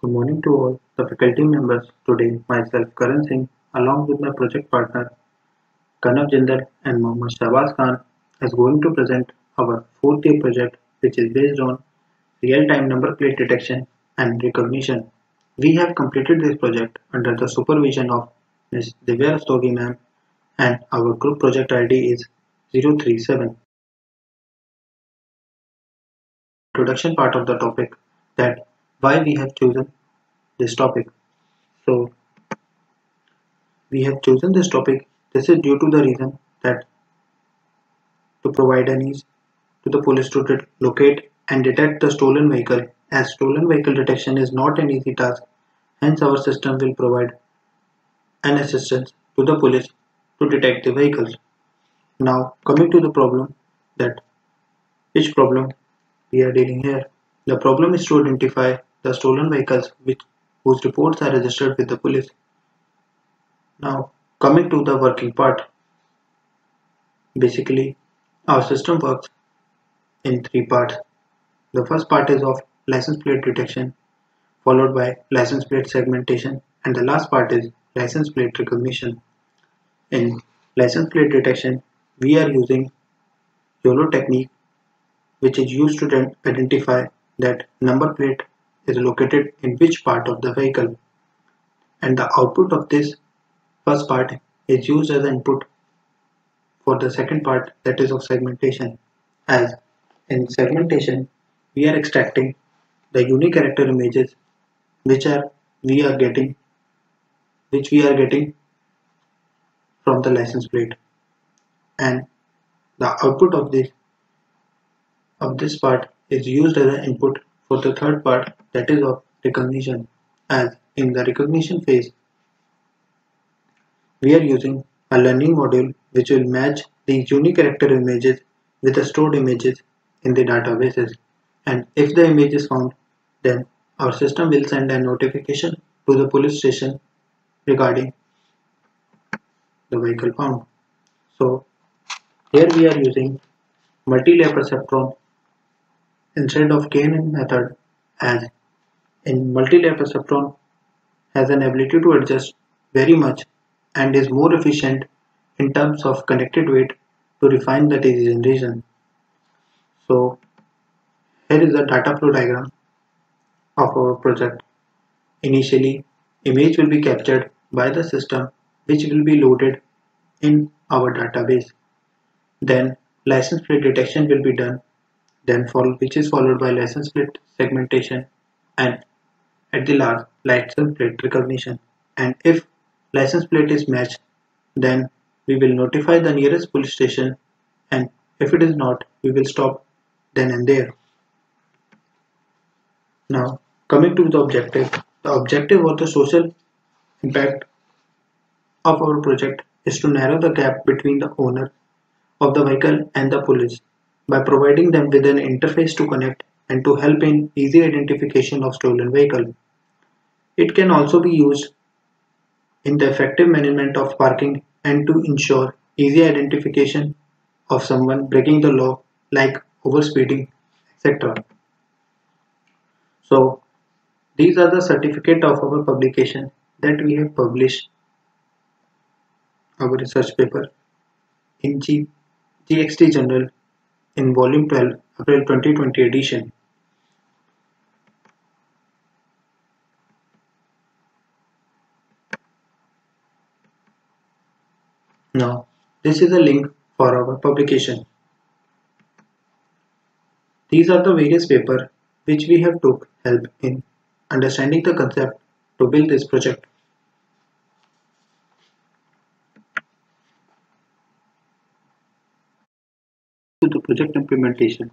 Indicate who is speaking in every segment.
Speaker 1: Good morning to all the faculty members. Today, myself Karan Singh, along with my project partner Kanav Jindal and Mohammad Shahbaz Khan, is going to present our fourth year project, which is based on real-time number plate detection and recognition. We have completed this project under the supervision of Ms. Divya Rastogi ma'am, and our group project ID is 037. Introduction part of the topic that why we have chosen this topic. So we have chosen this topic. This is due to the reason that to provide an ease to the police to locate and detect the stolen vehicle as stolen vehicle detection is not an easy task. Hence our system will provide an assistance to the police to detect the vehicles. Now coming to the problem that which problem we are dealing here. The problem is to identify the stolen vehicles which whose reports are registered with the police. Now coming to the working part. Basically our system works in three parts. The first part is of license plate detection followed by license plate segmentation and the last part is license plate recognition. In license plate detection we are using YOLO technique which is used to identify that number plate is located in which part of the vehicle? And the output of this first part is used as input for the second part that is of segmentation. As in segmentation we are extracting the unique character images which are we are getting which we are getting from the license plate. And the output of this of this part is used as an input for the third part that is of recognition as in the recognition phase we are using a learning module which will match the unique character images with the stored images in the databases and if the image is found then our system will send a notification to the police station regarding the vehicle found. So here we are using multi-layer perceptron instead of KNN method as in multi-layer perceptron has an ability to adjust very much and is more efficient in terms of connected weight to refine the decision region. So here is the data flow diagram of our project. Initially, image will be captured by the system which will be loaded in our database. Then license plate detection will be done then which is followed by license plate segmentation and at the last license plate recognition. And if license plate is matched then we will notify the nearest police station. And if it is not we will stop then and there. Now coming to the objective. The objective or the social impact of our project is to narrow the gap between the owner of the vehicle and the police by providing them with an interface to connect and to help in easy identification of stolen vehicle. It can also be used in the effective management of parking and to ensure easy identification of someone breaking the law like overspeeding etc. So these are the certificate of our publication that we have published our research paper in G GXT Journal in volume 12 April 2020 edition. Now this is a link for our publication. These are the various papers which we have took help in understanding the concept to build this project. To the project implementation.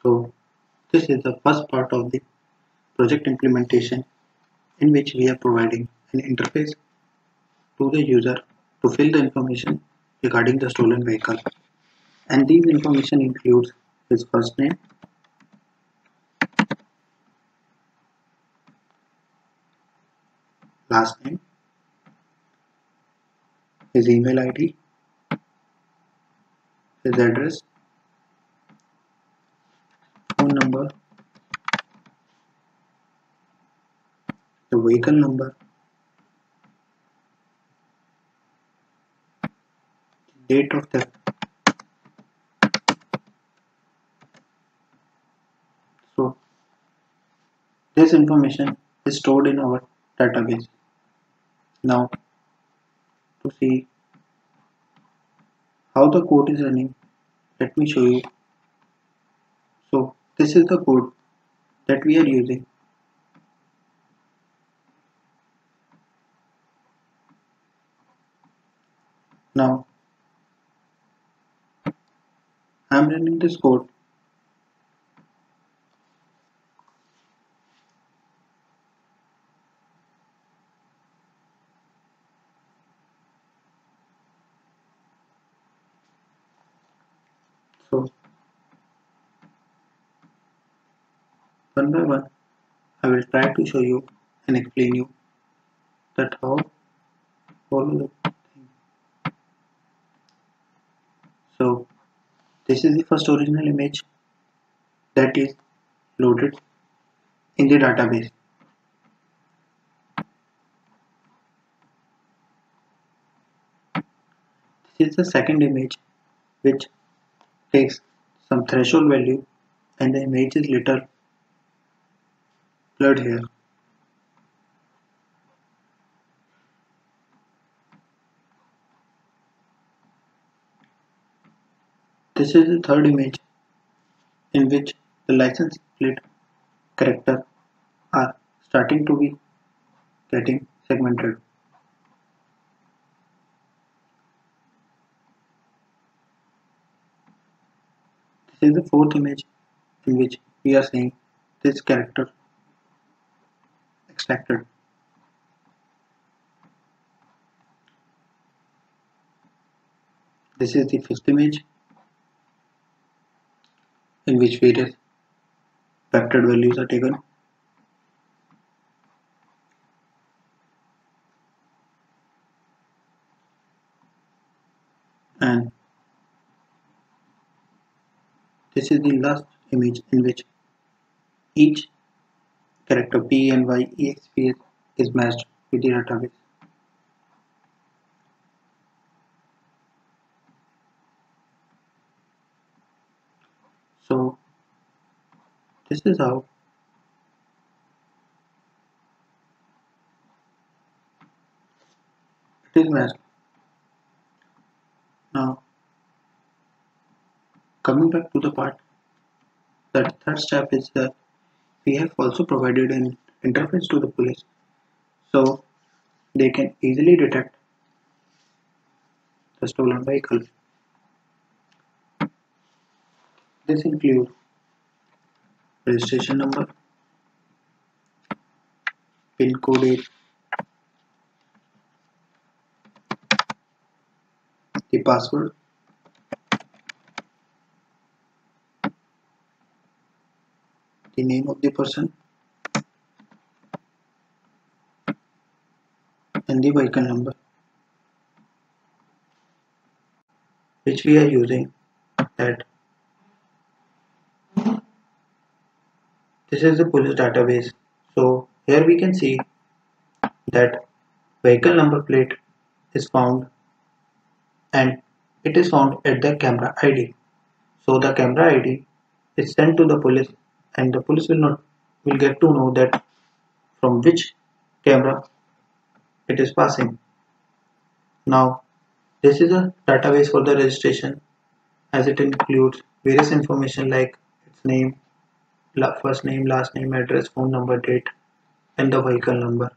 Speaker 1: So this is the first part of the project implementation in which we are providing an interface to the user to fill the information regarding the stolen vehicle and these information includes his first name last name his email id his address. Phone number. The vehicle number. Date of the so this information is stored in our database. Now to see how the code is running. Let me show you. So this is the code that we are using. Now I'm running this code so one by one I will try to show you and explain you that how follow the thing. So this is the first original image that is loaded in the database. This is the second image which takes some threshold value and the image is little blurred here. This is the third image in which the license plate character are starting to be getting segmented. This is the fourth image in which we are seeing this character extracted. This is the fifth image in which various vectored values are taken. And this is the last image in which each character P and Y is matched with the database. So this is how it is matched. Now coming back to the part that third step is that we have also provided an interface to the police so they can easily detect the stolen vehicle. This includes registration number, pin code the password, the name of the person and the vehicle number. Which we are using at this is the police database. So here we can see that vehicle number plate is found and it is found at the camera ID so the camera ID is sent to the police and the police will not will get to know that from which camera it is passing now this is a database for the registration as it includes various information like its name first name, last name, address, phone number, date, and the vehicle number.